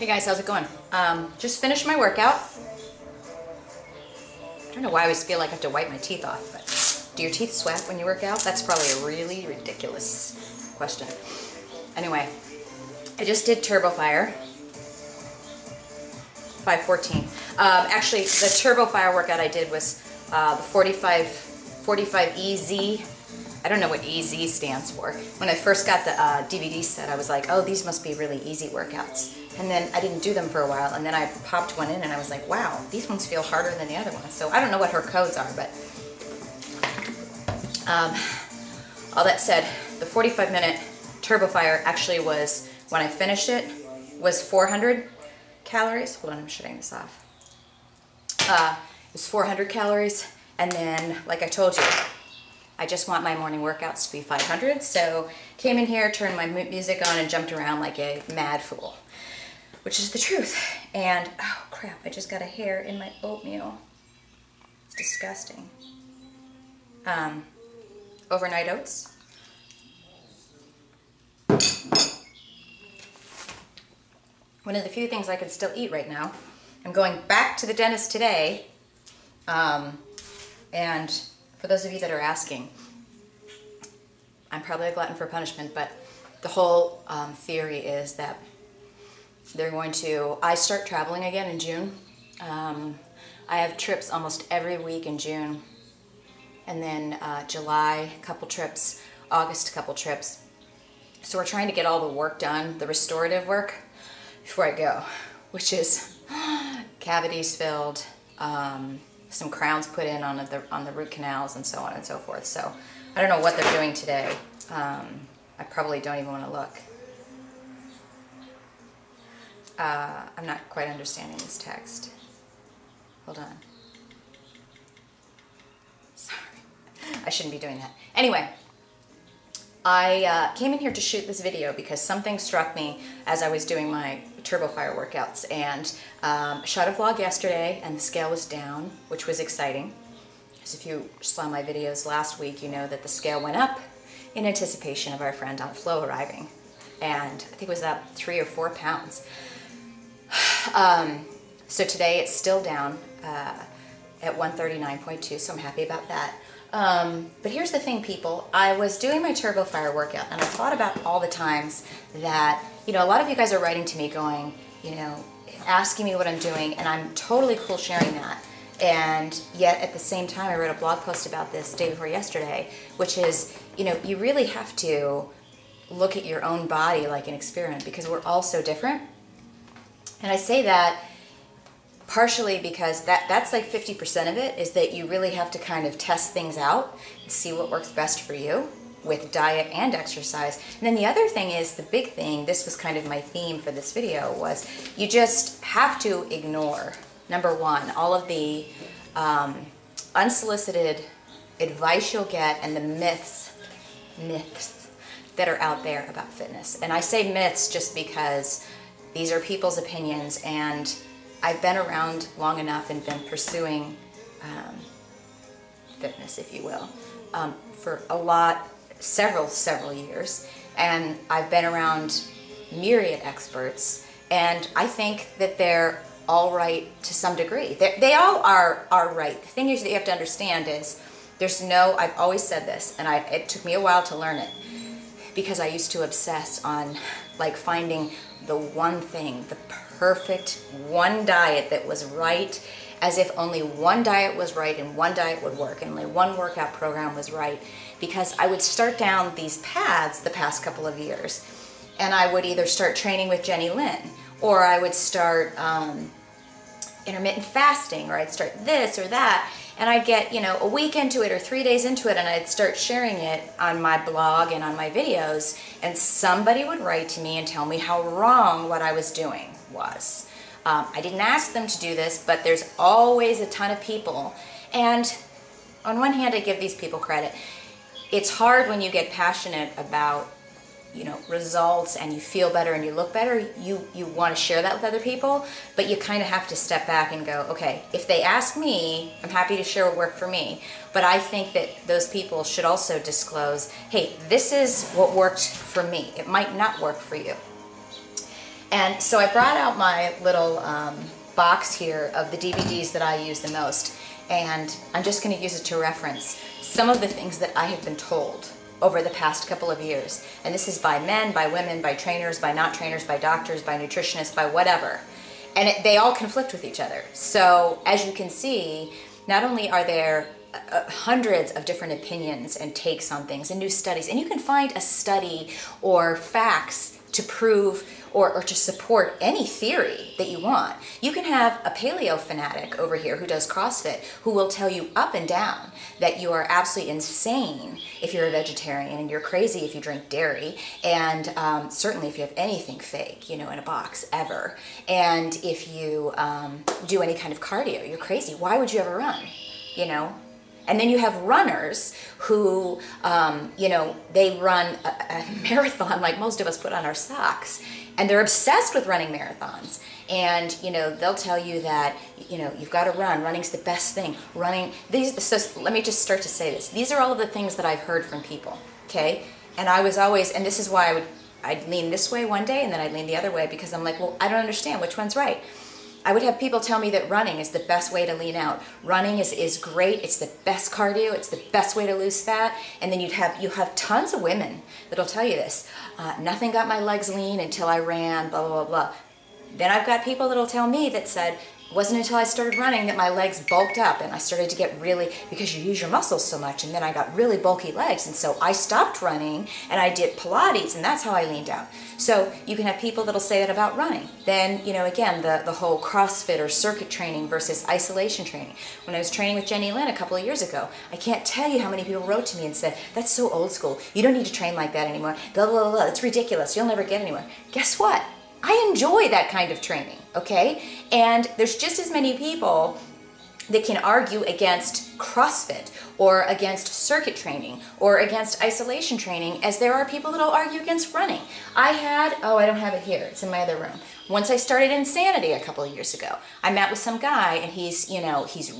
Hey guys, how's it going? Um, just finished my workout. I don't know why I always feel like I have to wipe my teeth off, but do your teeth sweat when you work out? That's probably a really ridiculous question. Anyway, I just did Turbo Fire. 514. Um, actually, the Turbo Fire workout I did was uh, the 45, 45 EZ I don't know what EZ stands for. When I first got the uh, DVD set, I was like, oh, these must be really easy workouts. And then I didn't do them for a while, and then I popped one in, and I was like, wow, these ones feel harder than the other ones. So I don't know what her codes are, but um, all that said, the 45 minute Turbo Fire actually was, when I finished it, was 400 calories. Hold on, I'm shutting this off. Uh, it was 400 calories, and then, like I told you, I just want my morning workouts to be 500. So came in here, turned my music on and jumped around like a mad fool, which is the truth. And oh crap, I just got a hair in my oatmeal. It's disgusting. Um, overnight oats. One of the few things I can still eat right now. I'm going back to the dentist today. Um, and for those of you that are asking, I'm probably a glutton for punishment, but the whole um, theory is that they're going to, I start traveling again in June. Um, I have trips almost every week in June. And then uh, July, a couple trips, August, a couple trips. So we're trying to get all the work done, the restorative work, before I go, which is cavities filled, um, some crowns put in on the, on the root canals and so on and so forth. So I don't know what they're doing today. Um, I probably don't even want to look. Uh, I'm not quite understanding this text. Hold on. Sorry. I shouldn't be doing that. Anyway, I uh, came in here to shoot this video because something struck me as I was doing my Turbo Fire workouts and um, shot a vlog yesterday and the scale was down, which was exciting. Because if you saw my videos last week, you know that the scale went up in anticipation of our friend Aunt Flo arriving. And I think it was about three or four pounds. Um, so today it's still down uh, at 139.2, so I'm happy about that. Um, but here's the thing, people. I was doing my Turbo Fire workout, and I thought about all the times that, you know, a lot of you guys are writing to me going, you know, asking me what I'm doing, and I'm totally cool sharing that. And yet, at the same time, I wrote a blog post about this day before yesterday, which is, you know, you really have to look at your own body like an experiment because we're all so different. And I say that partially because that that's like 50% of it is that you really have to kind of test things out and see what works best for you with diet and exercise. And then the other thing is the big thing, this was kind of my theme for this video, was you just have to ignore, number one, all of the um, unsolicited advice you'll get and the myths, myths that are out there about fitness. And I say myths just because these are people's opinions and I've been around long enough and been pursuing um, fitness, if you will, um, for a lot, several, several years. And I've been around myriad experts, and I think that they're all right to some degree. They're, they all are, are right. The thing is that you have to understand is there's no, I've always said this, and I, it took me a while to learn it, because I used to obsess on like finding the one thing, the perfect one diet that was right as if only one diet was right and one diet would work and only one workout program was right because I would start down these paths the past couple of years. And I would either start training with Jenny Lynn or I would start um, intermittent fasting or I'd start this or that and I'd get, you know, a week into it or three days into it and I'd start sharing it on my blog and on my videos and somebody would write to me and tell me how wrong what I was doing was. Um, I didn't ask them to do this, but there's always a ton of people. And on one hand, I give these people credit. It's hard when you get passionate about you know results and you feel better and you look better you you want to share that with other people but you kind of have to step back and go okay if they ask me i'm happy to share what worked for me. But i think that those people should also disclose hey this is what worked for me. It might not work for you. And so I brought out my little um, box here of the DVDs that I use the most. And I'm just going to use it to reference some of the things that I have been told over the past couple of years. And this is by men, by women, by trainers, by not trainers, by doctors, by nutritionists, by whatever. And it, they all conflict with each other. So as you can see, not only are there uh, hundreds of different opinions and takes on things and new studies, and you can find a study or facts to prove or, or to support any theory that you want. You can have a paleo fanatic over here who does CrossFit who will tell you up and down that you are absolutely insane if you're a vegetarian and you're crazy if you drink dairy and um, certainly if you have anything fake, you know, in a box ever. And if you um, do any kind of cardio, you're crazy. Why would you ever run? You know, and then you have runners who, um, you know, they run a, a, marathon like most of us put on our socks and they're obsessed with running marathons. And you know they'll tell you that you know you've got to run running's the best thing. Running these so let me just start to say this. These are all of the things that i've heard from people okay? And i was always and this is why i would i'd lean this way one day and then i'd lean the other way because i'm like well i don't understand which one's right I would have people tell me that running is the best way to lean out. Running is, is great. It's the best cardio. It's the best way to lose fat. And then you'd have you have tons of women that'll tell you this. Uh, nothing got my legs lean until I ran. Blah blah blah blah. Then I've got people that'll tell me that said it wasn't until I started running that my legs bulked up and I started to get really, because you use your muscles so much, and then I got really bulky legs. And so I stopped running and I did Pilates, and that's how I leaned out. So you can have people that'll say that about running. Then, you know, again, the, the whole CrossFit or circuit training versus isolation training. When I was training with Jenny Lynn a couple of years ago, I can't tell you how many people wrote to me and said, that's so old school. You don't need to train like that anymore. Blah, blah, blah, blah. It's ridiculous. You'll never get anywhere. Guess what? I enjoy that kind of training, okay? And there's just as many people that can argue against CrossFit or against circuit training or against isolation training as there are people that'll argue against running. I had, oh, I don't have it here, it's in my other room. Once I started Insanity a couple of years ago, I met with some guy and he's, you know, he's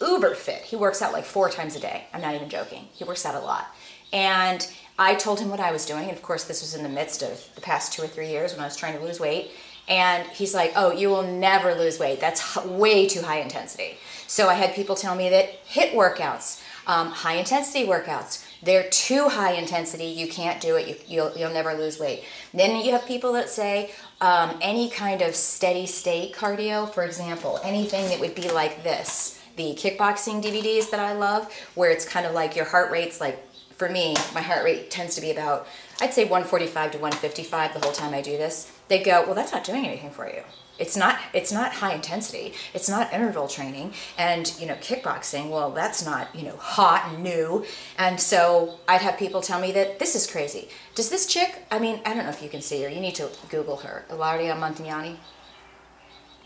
uber fit. He works out like four times a day. I'm not even joking. He works out a lot. And I told him what I was doing. And of course, this was in the midst of the past two or three years when I was trying to lose weight. And he's like, oh, you will never lose weight. That's way too high intensity. So I had people tell me that HIIT workouts, um, high intensity workouts, they're too high intensity. You can't do it. You, will you'll, you'll never lose weight. Then you have people that say um, any kind of steady state cardio, for example, anything that would be like this. The kickboxing DVDs that I love, where it's kind of like your heart rate's like for me, my heart rate tends to be about, I'd say 145 to 155 the whole time I do this. They go, well, that's not doing anything for you. It's not, it's not high intensity. It's not interval training. And, you know, kickboxing, well, that's not, you know, hot and new. And so I'd have people tell me that this is crazy. Does this chick, I mean, I don't know if you can see her. You need to Google her. Ilaria Montagnani.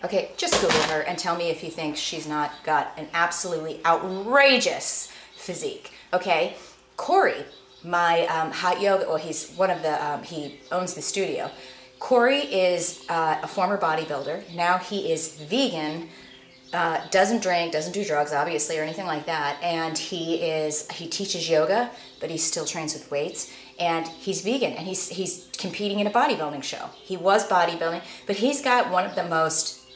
Okay, just Google her and tell me if you think she's not got an absolutely outrageous physique. Okay, Corey, my um, hot yoga, well, he's one of the, um, he owns the studio. Corey is uh, a former bodybuilder. Now he is vegan, uh, doesn't drink, doesn't do drugs, obviously, or anything like that. And he is, he teaches yoga, but he still trains with weights. And he's vegan, and he's, he's competing in a bodybuilding show. He was bodybuilding, but he's got one of the most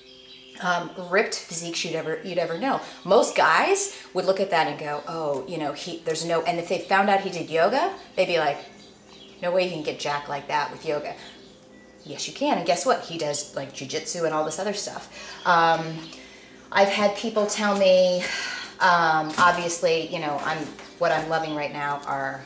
um, ripped physiques you'd ever you'd ever know. Most guys would look at that and go, "Oh, you know, he there's no." And if they found out he did yoga, they'd be like, "No way you can get jacked like that with yoga." Yes, you can. And guess what? He does like jujitsu and all this other stuff. Um, I've had people tell me, um, obviously, you know, I'm what I'm loving right now are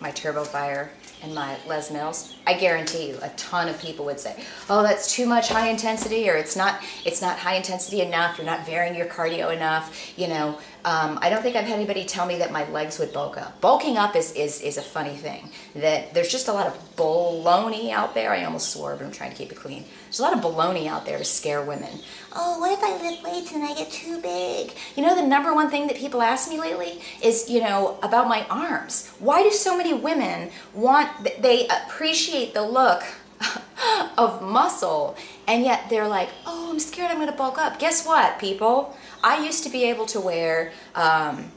my Turbo Fire and my Les Mills, I guarantee you a ton of people would say, oh, that's too much high intensity or it's not, it's not high intensity enough, you're not varying your cardio enough, you know. Um, I don't think I've had anybody tell me that my legs would bulk up. Bulking up is, is, is a funny thing, that there's just a lot of baloney out there. I almost swore, but I'm trying to keep it clean. There's a lot of baloney out there to scare women. Oh, what if I lift weights and I get too big? You know, the number one thing that people ask me lately is, you know, about my arms. Why do so many women want, they appreciate the look of muscle and yet they're like, oh, I'm scared I'm going to bulk up. Guess what, people? I used to be able to wear um,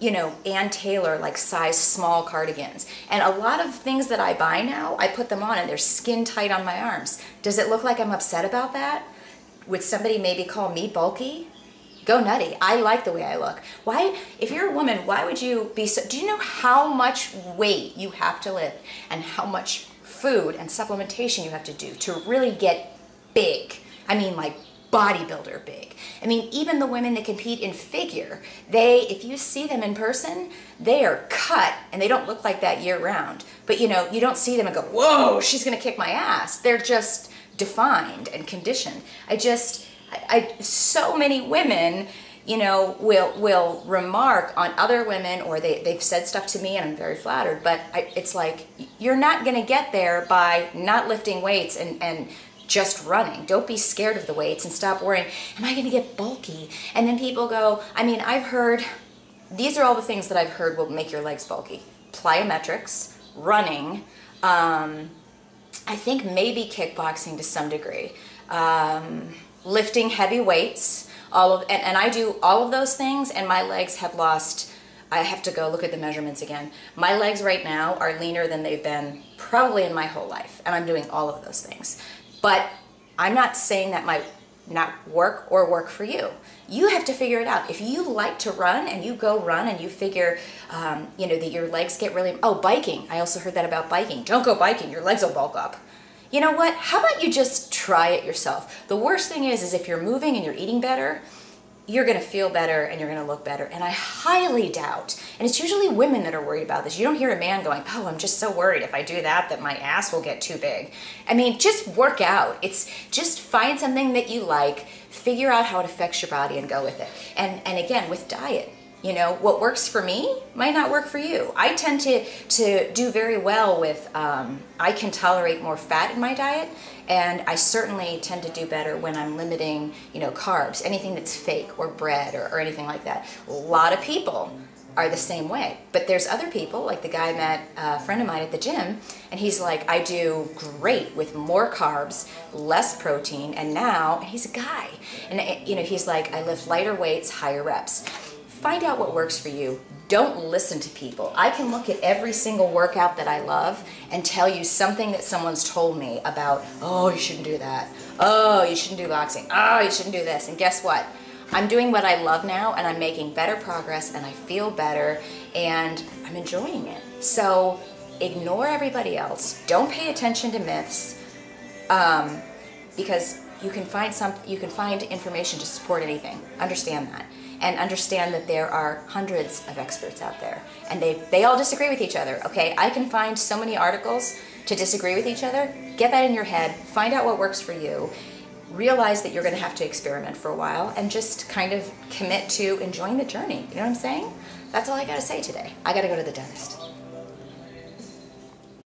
you know, Ann Taylor like size small cardigans. And a lot of things that I buy now, I put them on and they're skin tight on my arms. Does it look like I'm upset about that? Would somebody maybe call me bulky? Go nutty. I like the way I look. Why, if you're a woman, why would you be so, do you know how much weight you have to lift and how much food and supplementation you have to do to really get big? I mean like bodybuilder big. I mean, even the women that compete in figure, they, if you see them in person, they are cut and they don't look like that year round. But you know, you don't see them and go, whoa, she's gonna kick my ass. They're just defined and conditioned. I just, I, I so many women, you know, will will remark on other women or they, they've said stuff to me and I'm very flattered, but I, it's like, you're not gonna get there by not lifting weights and, and just running. Don't be scared of the weights and stop worrying, am I gonna get bulky? And then people go, I mean, I've heard, these are all the things that I've heard will make your legs bulky. Plyometrics, running, um, I think maybe kickboxing to some degree, um, lifting heavy weights, all of, and, and I do all of those things and my legs have lost I have to go look at the measurements again. My legs right now are leaner than they've been probably in my whole life, and I'm doing all of those things. But I'm not saying that might not work or work for you. You have to figure it out. If you like to run and you go run and you figure, um, you know, that your legs get really, oh, biking. I also heard that about biking. Don't go biking, your legs will bulk up. You know what? How about you just try it yourself? The worst thing is, is if you're moving and you're eating better, you're going to feel better and you're going to look better. And I highly doubt, and it's usually women that are worried about this. You don't hear a man going, "Oh, I'm just so worried if I do that that my ass will get too big." I mean, just work out. It's just find something that you like, figure out how it affects your body and go with it. And and again, with diet, you know, what works for me might not work for you. I tend to, to do very well with, um, I can tolerate more fat in my diet, and I certainly tend to do better when I'm limiting, you know, carbs, anything that's fake or bread or, or anything like that. A lot of people are the same way. But there's other people, like the guy I met, a friend of mine at the gym, and he's like, I do great with more carbs, less protein, and now, and he's a guy, and you know, he's like, I lift lighter weights, higher reps. Find out what works for you. Don't listen to people. I can look at every single workout that I love and tell you something that someone's told me about, oh, you shouldn't do that. Oh, you shouldn't do boxing. Oh, you shouldn't do this. And guess what? I'm doing what I love now and I'm making better progress and I feel better and I'm enjoying it. So ignore everybody else. Don't pay attention to myths um, because you can find some you can find information to support anything. Understand that and understand that there are hundreds of experts out there and they, they all disagree with each other, okay? I can find so many articles to disagree with each other. Get that in your head, find out what works for you, realize that you're gonna have to experiment for a while and just kind of commit to enjoying the journey. You know what I'm saying? That's all I gotta say today. I gotta go to the dentist.